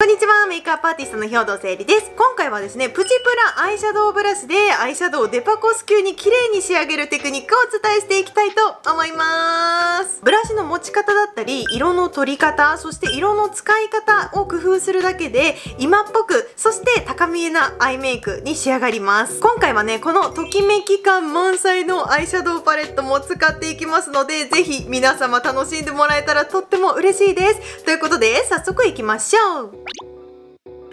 こんにちは、メイクアップアーティストの兵藤聖里です。今回はですね、プチプラアイシャドウブラシでアイシャドウをデパコス級に綺麗に仕上げるテクニックをお伝えしていきたいと思います。ブラシの持ち方だったり、色の取り方、そして色の使い方を工夫するだけで、今っぽく、そして高見えなアイメイクに仕上がります。今回はね、このときめき感満載のアイシャドウパレットも使っていきますので、ぜひ皆様楽しんでもらえたらとっても嬉しいです。ということで、早速いきましょう。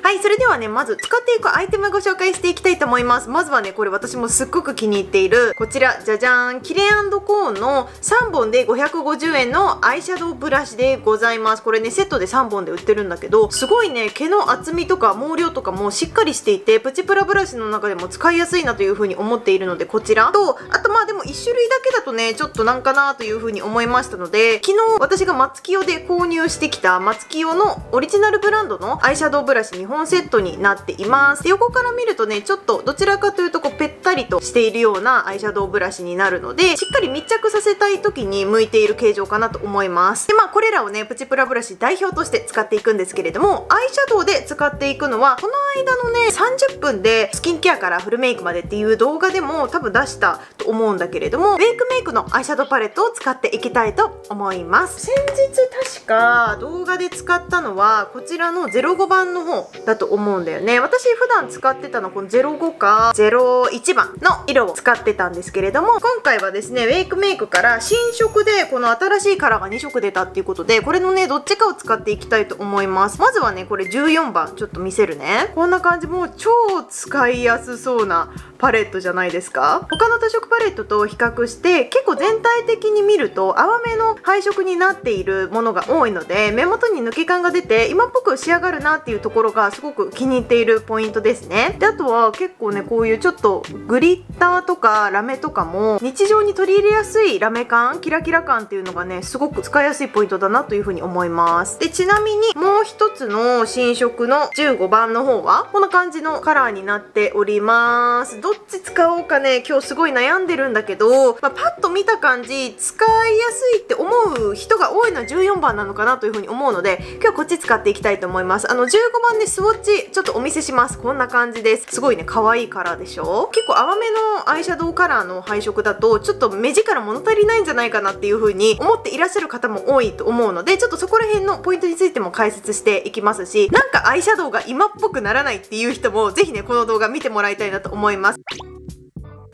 はい、それではね、まず使っていくアイテムご紹介していきたいと思います。まずはね、これ私もすっごく気に入っている、こちら、じゃじゃーん、キレコーンの3本で550円のアイシャドウブラシでございます。これね、セットで3本で売ってるんだけど、すごいね、毛の厚みとか毛量とかもしっかりしていて、プチプラブラシの中でも使いやすいなという風に思っているので、こちらと、あとまあでも1種類だけだとね、ちょっとなんかなという風に思いましたので、昨日私が松清で購入してきた松清のオリジナルブランドのアイシャドウブラシ2本セットになっています。横から見るとねちょっとどちらかというとこうぺったりとしているようなアイシャドウブラシになるのでしっかり密着させたい時に向いている形状かなと思います。でまあこれらをねプチプラブラシ代表として使っていくんですけれどもアイシャドウで使っていくのはこの間のね30分でスキンケアからフルメイクまでっていう動画でも多分出したと思うんだけれどもメイクメイクのアイシャドウパレットを使っていきたいと思います。先日確か動画で使ったのはこちらの05番の方。だと思うんだよね。私普段使ってたのこの05か01番の色を使ってたんですけれども今回はですねウェイクメイクから新色でこの新しいカラーが2色出たっていうことでこれのねどっちかを使っていきたいと思います。まずはねこれ14番ちょっと見せるね。こんな感じ。もう超使いやすそうなパレットじゃないですか。他の多色パレットと比較して結構全体的に見ると淡めの配色になっているものが多いので目元に抜け感が出て今っぽく仕上がるなっていうところがすごく気に入っているポイントですね。であとは結構ねこういうちょっとグリッターとかラメとかも日常に取り入れやすいラメ感キラキラ感っていうのがねすごく使いやすいポイントだなというふうに思います。でちなみにもう一つの新色の15番の方はこんな感じのカラーになっております。どっち使おうかね今日すごい悩んでるんだけど、まあ、パッと見た感じ使いやすいって思う人が多いのは14番なのかなというふうに思うので今日はこっち使っていきたいと思います。あの15番でスウォッチちょっとお見せします。こんな感じです。すごいね可愛いカラーでしょ？結構淡めのアイシャドウカラーの配色だとちょっと目力物足りないんじゃないかなっていう風に思っていらっしゃる方も多いと思うのでちょっとそこら辺のポイントについても解説していきますしなんかアイシャドウが今っぽくならないっていう人もぜひねこの動画見てもらいたいなと思います。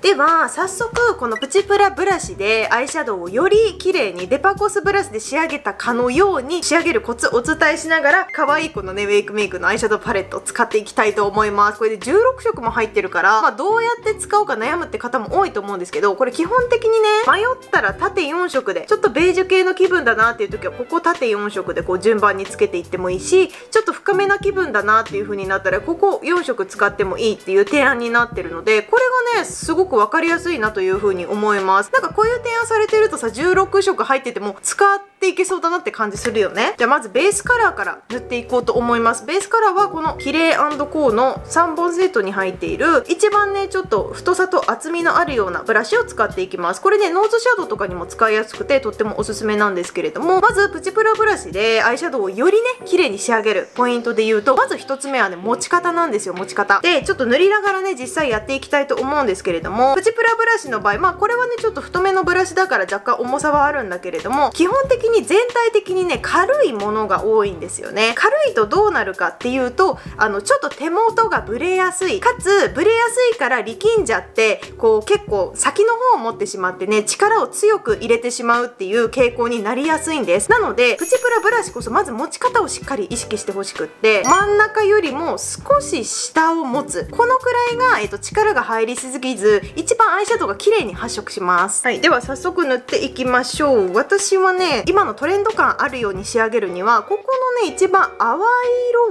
では早速このプチプラブラシでアイシャドウをより綺麗にデパコスブラシで仕上げたかのように仕上げるコツをお伝えしながら可愛いこのねウェイクメイクのアイシャドウパレットを使っていきたいと思います。これで16色も入ってるから、まあ、どうやって使おうか悩むって方も多いと思うんですけどこれ基本的にね迷ったら縦4色でちょっとベージュ系の気分だなっていう時はここ縦4色でこう順番につけていってもいいしちょっと深めな気分だなっていう風になったらここ4色使ってもいいっていう提案になってるのでこれがねすごく分かりやすいなという風に思います。なんかこういう提案されてるとさ16色入ってても使っていけそうだなって感じするよね。じゃあまずベースカラーから塗っていこうと思います。ベースカラーはこのキレイコーの3本セットに入っている一番ねちょっと太さと厚みのあるようなブラシを使っていきます。これねノーズシャドウとかにも使いやすくてとってもおすすめなんですけれどもまずプチプラブラシでアイシャドウをよりね綺麗に仕上げるポイントで言うとまず1つ目はね持ち方なんですよ持ち方。でちょっと塗りながらね実際やっていきたいと思うんですけれどもプチプラブラシの場合まあこれはねちょっと太めのブラシだから若干重さはあるんだけれども基本的にに全体的にね軽いものが多いんですよね。軽いとどうなるかっていうとあのちょっと手元がブレやすい。かつブレやすいから力んじゃってこう結構先の方を持ってしまってね力を強く入れてしまうっていう傾向になりやすいんです。なのでプチプラブラシこそまず持ち方をしっかり意識してほしくって真ん中よりも少し下を持つ。このくらいが、えっと、力が入りすぎず一番アイシャドウが綺麗に発色します。はい。では早速塗っていきましょう。私はね今のトレンド感あるように仕上げるにはここのね一番淡い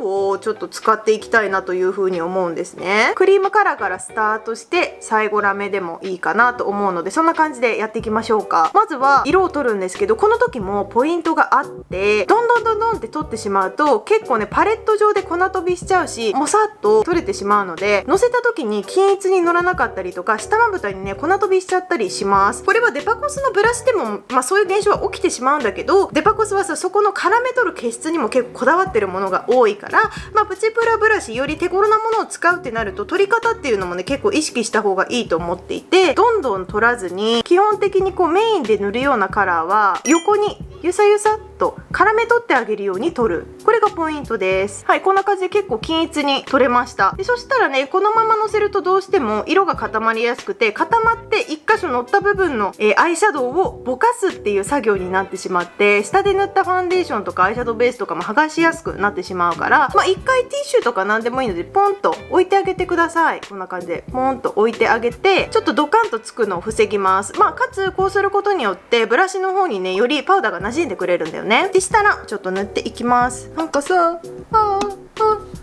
色をちょっと使っていきたいなという風に思うんですね。クリームカラーからスタートして最後ラメでもいいかなと思うのでそんな感じでやっていきましょうか。まずは色を取るんですけどこの時もポイントがあってどんどんどんどんって取ってしまうと結構ねパレット上で粉飛びしちゃうしもさっと取れてしまうので乗せた時に均一に乗らなかったりとか下まぶたにね粉飛びしちゃったりします。これはデパコスのブラシでも、まあ、そういう現象は起きてしまうんだけけどデパコスはさそこの絡め取る毛質にも結構こだわってるものが多いからまあプチプラブラシより手頃なものを使うってなると取り方っていうのもね結構意識した方がいいと思っていてどんどん取らずに基本的にこうメインで塗るようなカラーは横にゆさゆさっと絡め取ってあげるように取る。これがポイントです。はいこんな感じで結構均一に取れました。でそしたらねこのままのせるとどうしても色が固まりやすくて固まって1箇所乗った部分の、えー、アイシャドウをぼかすっていう作業になってしまってて下で塗ったファンデーションとかアイシャドウベースとかも剥がしやすくなってしまうからまあ1回ティッシュとか何でもいいのでポンと置いてあげてください。こんな感じでポンと置いてあげてちょっとドカンとつくのを防ぎます。まあかつこうすることによってブラシの方にねよりパウダーが馴染んでくれるんだよね。でしたらちょっと塗っていきます。なんかさああ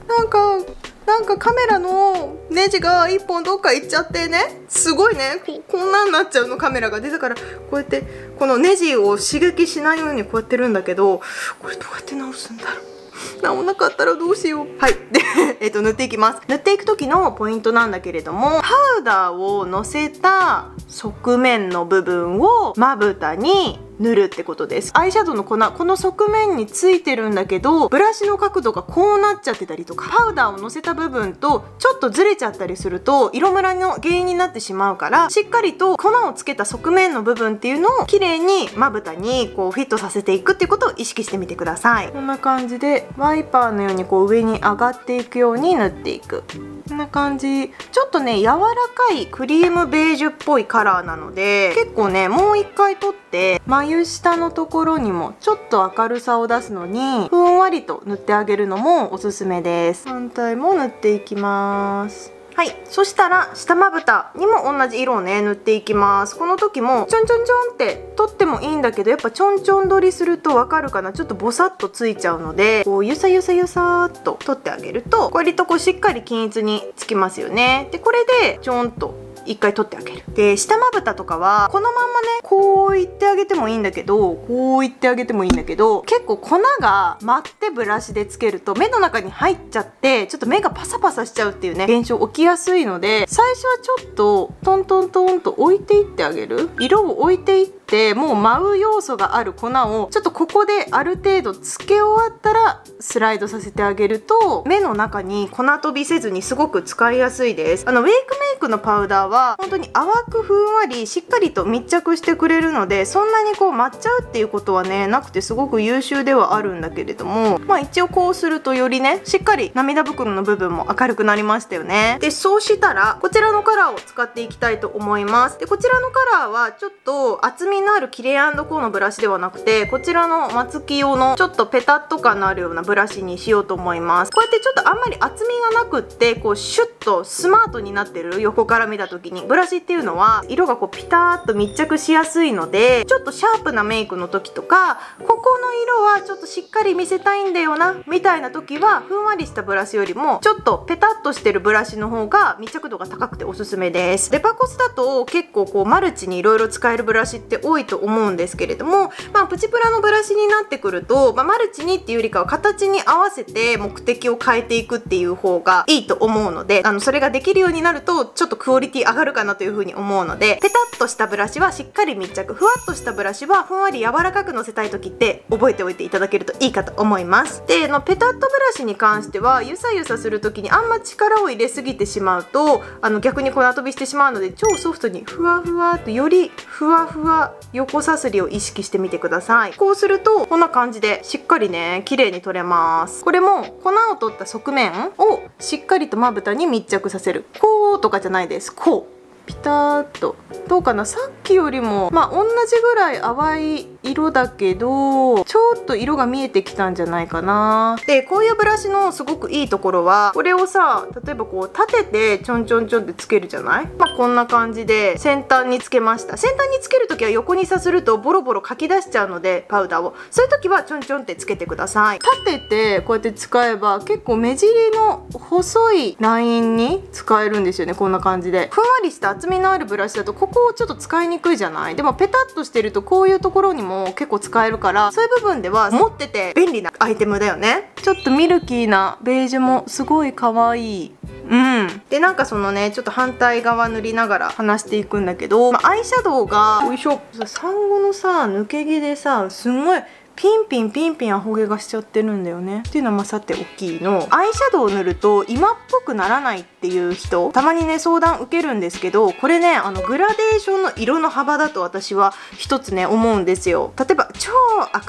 なんかなんかカメラのネジが1本どっか行っちゃってね。すごいね。こんなんなっちゃうのカメラが。でだからこうやってこのネジを刺激しないようにこうやってるんだけどこれどうやって直すんだろう。治んなかったらどうしよう。はい。で えっと塗っていきます。塗っていく時のポイントなんだけれどもパウダーをのせた側面の部分をまぶたに塗るってことです。アイシャドウの粉この側面についてるんだけどブラシの角度がこうなっちゃってたりとかパウダーをのせた部分とちょっとずれちゃったりすると色ムラの原因になってしまうからしっかりと粉をつけた側面の部分っていうのを綺麗にまぶたにこうフィットさせていくっていうことを意識してみてください。こんな感じでワイパーのようにこう上に上がっていくように塗っていく。こんな感じ。ちょっとね柔らかいクリームベージュっぽいカラーなので結構ねもう一回取って眉下のところにもちょっと明るさを出すのにふんわりと塗ってあげるのもおすすめです。反対も塗っていきます。はい。そしたら下まぶたにも同じ色をね塗っていきます。この時もちょんちょんちょんって取ってもいいんだけどやっぱちょんちょん取りするとわかるかな？ちょっとボサッとついちゃうのでこうゆさゆさゆさーっと取ってあげると割とこうしっかり均一につきますよね。でこれでちょんと一回取ってあげる。で下まぶたとかはこのまんまねこういってあげてもいいんだけどこういってあげてもいいんだけど結構粉が舞ってブラシでつけると目の中に入っちゃってちょっと目がパサパサしちゃうっていうね現象起きやすいので最初はちょっとトントントンと置いていってあげる。色を置いていっててもう舞う要素がある粉をちょっとここである程度つけ終わったらスライドさせてあげると目の中に粉飛びせずにすごく使いやすいです。あのウェイクメイクのパウダーは本当に淡くふんわりしっかりと密着してくれるのでそんなにこう舞っちゃうっていうことはねなくてすごく優秀ではあるんだけれどもまあ一応こうするとよりねしっかり涙袋の部分も明るくなりましたよね。でそうしたらこちらのカラーを使っていきたいと思います。でこちらのカラーはちょっと厚みのあるキレイコーのブラシではなくてこちらの松木用のちょっとペタッと感のあるようなブラシにしようと思います。こうやってちょっとあんまり厚みがなくってこうシュッとスマートになってる横から見た時にブラシっていうのは色がこうピタッと密着しやすいのでちょっとシャープなメイクの時とかここの色はちょっとしっかり見せたいんだよなみたいな時はふんわりしたブラシよりもちょっとペタッとしてるブラシの方が密着度が高くておすすめです。デパコスだと結構こうマルチに色々使えるブラシって多いと思うんですけれども、まあ、プチプラのブラシになってくると、まあ、マルチにっていうよりかは形に合わせて目的を変えていくっていう方がいいと思うのであのそれができるようになるとちょっとクオリティ上がるかなというふうに思うのでペタッとしたブラシはしっかり密着ふわっとしたブラシはふんわり柔らかくのせたい時って覚えておいていただけるといいかと思います。でのペタッとブラシに関してはゆさゆさする時にあんま力を入れすぎてしまうとあの逆に粉飛びしてしまうので超ソフトにふわふわとよりふわふわ横さすりを意識してみてください。こうするとこんな感じでしっかりね綺麗に取れます。これも粉を取った側面をしっかりとまぶたに密着させる。こうとかじゃないです。こう。ピタッと。どうかな？さっきよりもまあ同じぐらい淡い色だけどちょっと色が見えてきたんじゃないかな。でこういうブラシのすごくいいところはこれをさ例えばこう立ててちょんちょんちょんってつけるじゃない？まあこんな感じで先端につけました。先端につける時は横にさするとボロボロかき出しちゃうのでパウダーを。そういう時はちょんちょんってつけてください。立ててこうやって使えば結構目尻の細いラインに使えるんですよねこんな感じで。ふんわりした厚みのあるブラシだとここをちょっと使いにくいじゃない？でもペタッとしてるとこういうところにも結構使えるからそういう部分では持ってて便利なアイテムだよね。ちょっとミルキーなベージュもすごい可愛い。うん。でなんかそのねちょっと反対側塗りながら話していくんだけど、まあ、アイシャドウがよいしょ産後のさ抜け毛でさすごいピンピンピンピンアホ毛がしちゃってるんだよね。っていうのはまさて大きいのアイシャドウを塗ると今っぽくならないってっていう人たまにね相談受けるんですけどこれねあのグラデーションの色の幅だと私は一つね思うんですよ。例えば超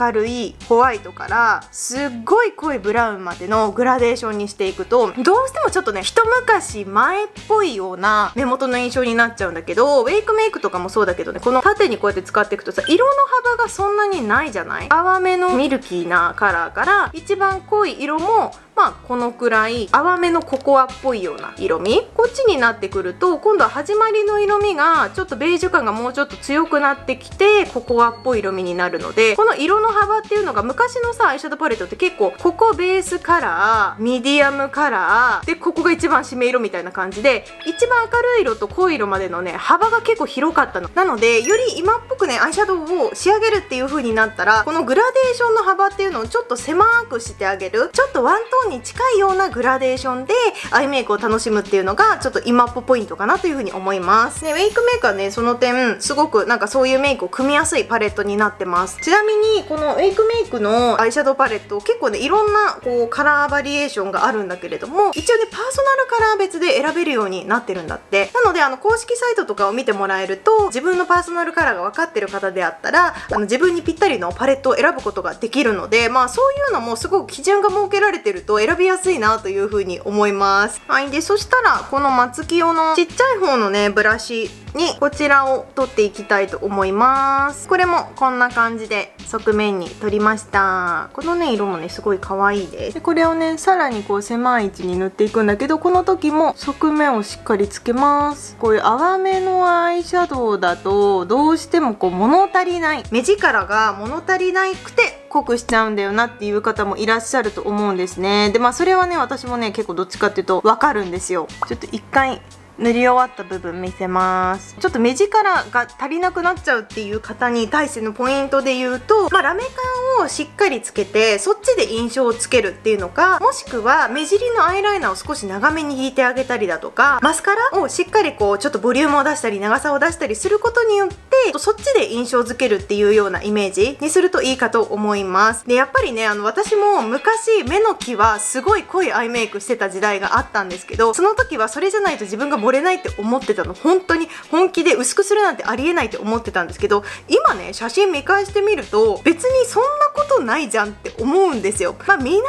明るいホワイトからすっごい濃いブラウンまでのグラデーションにしていくとどうしてもちょっとね一昔前っぽいような目元の印象になっちゃうんだけど WAKEMAKE とかもそうだけどねこの縦にこうやって使っていくとさ色の幅がそんなにないじゃない？淡めのミルキーなカラーから一番濃い色もまあこのくらい淡めのココアっぽいような色味。こっちになってくると今度は始まりの色味がちょっとベージュ感がもうちょっと強くなってきてココアっぽい色味になるのでこの色の幅っていうのが昔のさアイシャドウパレットって結構ここベースカラーミディアムカラーでここが一番締め色みたいな感じで一番明るい色と濃い色までのね幅が結構広かったの。なのでより今っぽくねアイシャドウを仕上げるっていう風になったらこのグラデーションの幅っていうのをちょっと狭くしてあげる。ちょっとワントーンに近いようなグラデーションでアイメイクを楽しむっていうのがちょっと今っぽポイントかなというふうに思います。で WAKEMAKE はねその点すごくなんかそういうメイクを組みやすいパレットになってます。ちなみにこの WAKEMAKE のアイシャドウパレット結構ねいろんなこうカラーバリエーションがあるんだけれども一応ねパーソナルカラー別で選べるようになってるんだって。なのであの公式サイトとかを見てもらえると自分のパーソナルカラーが分かってる方であったらあの自分にぴったりのパレットを選ぶことができるのでまあそういうのもすごく基準が設けられてると選びやすいなというふうに思います。はい。でそしたらこの松木用のちっちゃい方のねブラシにこちらを取っていきたいと思います。これもこんな感じで側面に取りました。このね色もねすごい可愛いです。でこれをねさらにこう狭い位置に塗っていくんだけどこの時も側面をしっかりつけます。こういう淡めのアイシャドウだとどうしてもこう物足りない。目力が物足りなくて濃くしちゃうんだよなっていう方もいらっしゃると思うんですね。でまあそれはね私もね結構どっちかっていうとわかるんですよ。ちょっと一回塗り終わった部分見せます。ちょっと目力が足りなくなっちゃうっていう方に対してのポイントで言うと、まあ、ラメ感をしっかりつけてそっちで印象をつけるっていうのかもしくは目尻のアイライナーを少し長めに引いてあげたりだとかマスカラをしっかりこうちょっとボリュームを出したり長さを出したりすることによってそっちで印象づけるっていうようなイメージにするといいかと思います。でやっぱりねあの私も昔目の毛はすごい濃いアイメイクしてた時代があったんですけどその時はそれじゃないと自分がれないって思ってたの。本当に本気で薄くするなんてありえないって思ってたんですけど今ね写真見返してみると別にそんなことないじゃんって思うんですよ。まあ、見慣れて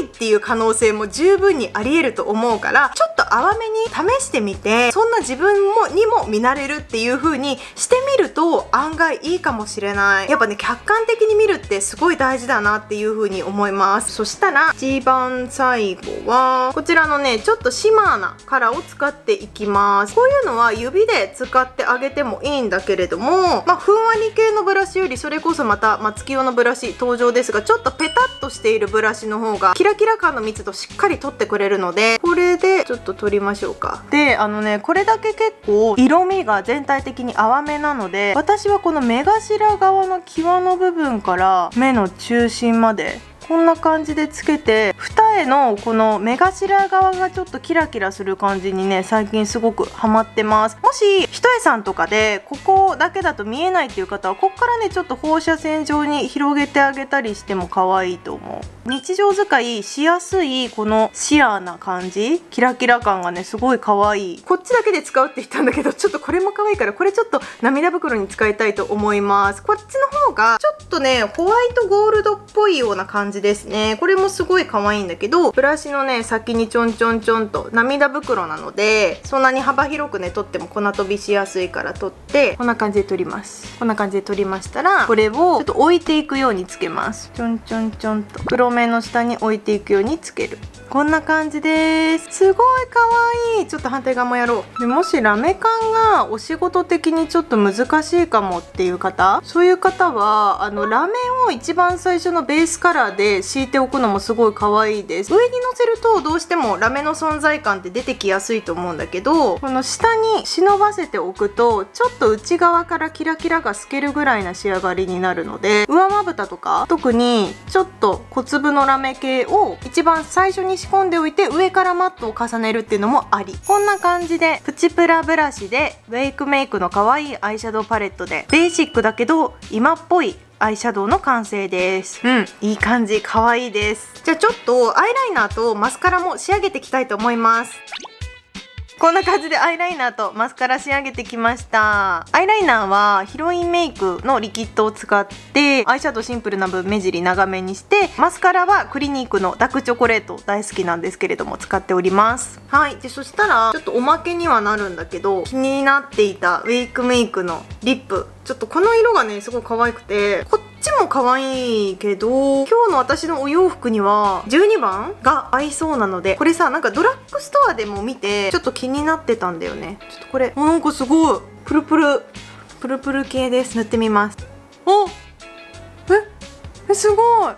ないっていう可能性も十分にありえると思うからちょっと淡めに試してみてそんな自分もにも見慣れるっていう風にしてみると案外いいかもしれない。やっぱね客観的に見るってすごい大事だなっていう風に思います。そしたら一番最後はこちらのねちょっとシマーなカラーを使っていきます。こういうのは指で使ってあげてもいいんだけれどもまあ、ふんわり系のブラシよりそれこそまた松木用のブラシ登場ですがちょっとペタッとしているブラシの方がキラキラ感の密度しっかり取ってくれるのでこれでちょっと取りましょうか。であのねこれだけ結構色味が全体的に淡めなので私はこの目頭側の際の部分から目の中心までこんな感じでつけて二重のこの目頭側がちょっとキラキラする感じにね最近すごくハマってます。もし一重さんとかでここだけだと見えないっていう方はこっからねちょっと放射線状に広げてあげたりしても可愛いと思う。日常使いしやすいこのシアーな感じキラキラ感がねすごい可愛い。こっちだけで使うって言ったんだけどちょっとこれも可愛いからこれちょっと涙袋に使いたいと思います。こっちの方がちょっとねホワイトゴールドっぽいような感じですね。これもすごい可愛いんだけどブラシのね先にちょんちょんちょんと涙袋なのでそんなに幅広くね取っても粉飛びしやすいから取ってこんな感じで取ります。こんな感じで取りましたらこれをちょっと置いていくようにつけます。ちょんちょんちょんと。黒目の下に置いていくようにつける。こんな感じです。すごい可愛い。ちょっと反対側もやろう。でもしラメ感がお仕事的にちょっと難しいかもっていう方。そういう方はあのラメを一番最初のベースカラーで敷いておくのもすごい可愛いです。上にのせるとどうしてもラメの存在感って出てきやすいと思うんだけどこの下に忍ばせておくとちょっと内側からキラキラが透けるぐらいな仕上がりになるので上まぶたとか特にちょっと小粒のラメ系を一番最初に仕込んでおいて上からマットを重ねるっていうのもあり。こんな感じでプチプラブラシで WAKEMAKE の可愛いアイシャドウパレットでベーシックだけど今っぽいアイシャドウの完成です。うん。いい感じ。可愛いです。じゃあちょっとアイライナーとマスカラも仕上げていきたいと思いますこんな感じでアイライナーとマスカラ仕上げてきました。アイライナーはヒロインメイクのリキッドを使ってアイシャドウシンプルな分目尻長めにしてマスカラはクリニークのダークチョコレート大好きなんですけれども使っております。はい。でそしたらちょっとおまけにはなるんだけど気になっていた WAKEMAKE のリップ。ちょっとこの色がねすごい可愛くてこっっちも可愛いけど今日の私のお洋服には12番が合いそうなのでこれさなんかドラッグストアでも見てちょっと気になってたんだよね。ちょっとこれなんかすごい。プルプルプルプル系です。塗ってみます。おええすごい。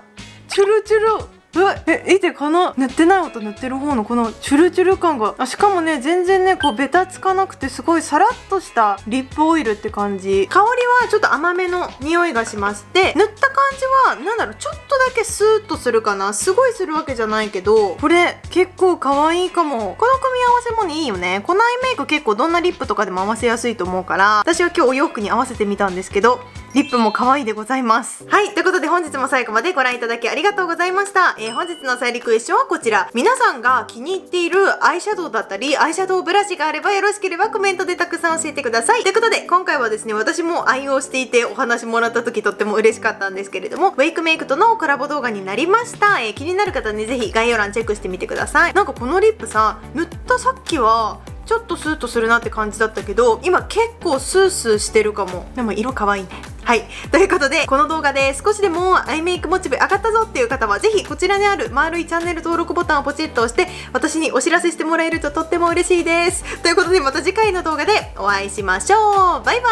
チュルチュル。ええ見てこの塗ってない音塗ってる方のこのチュルチュル感があしかもね全然ねこうベタつかなくてすごいサラッとしたリップオイルって感じ。香りはちょっと甘めの匂いがしまして塗った感じはなんだろうちょっとだけスーッとするかな。すごいするわけじゃないけどこれ結構可愛いかも。この組み合わせもねいいよね。このアイメイク結構どんなリップとかでも合わせやすいと思うから私は今日お洋服に合わせてみたんですけどリップも可愛いでございます。はい。ということで本日も最後までご覧いただきありがとうございました。えー、本日の再リクエストはこちら。皆さんが気に入っているアイシャドウだったりアイシャドウブラシがあればよろしければコメントでたくさん教えてください。ということで今回はですね私も愛用していてお話もらった時とっても嬉しかったんですけれどもウェイクメイクとのコラボ動画になりました、えー、気になる方ねぜひ概要欄チェックしてみてください。なんかこのリップさ塗ったさっきはちょっとスーッとするなって感じだったけど今結構スースーしてるかも。でも色可愛いね。はい。ということでこの動画で少しでもアイメイクモチベ上がったぞっていう方はぜひこちらにある丸いチャンネル登録ボタンをポチッと押して私にお知らせしてもらえるととっても嬉しいです。ということでまた次回の動画でお会いしましょう。バイバ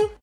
ーイ。